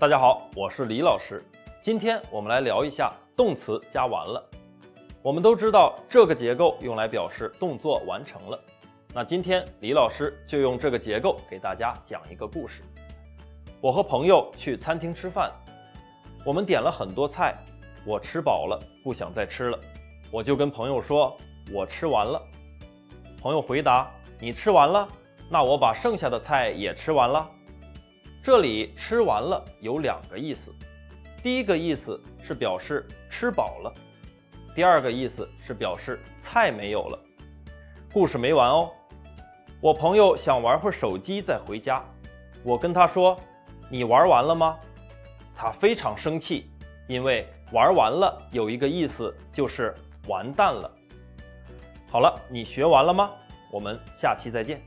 大家好，我是李老师。今天我们来聊一下动词加完了。我们都知道这个结构用来表示动作完成了。那今天李老师就用这个结构给大家讲一个故事。我和朋友去餐厅吃饭，我们点了很多菜，我吃饱了，不想再吃了，我就跟朋友说：“我吃完了。”朋友回答：“你吃完了，那我把剩下的菜也吃完了。”这里吃完了有两个意思，第一个意思是表示吃饱了，第二个意思是表示菜没有了。故事没完哦，我朋友想玩会手机再回家，我跟他说：“你玩完了吗？”他非常生气，因为玩完了有一个意思就是完蛋了。好了，你学完了吗？我们下期再见。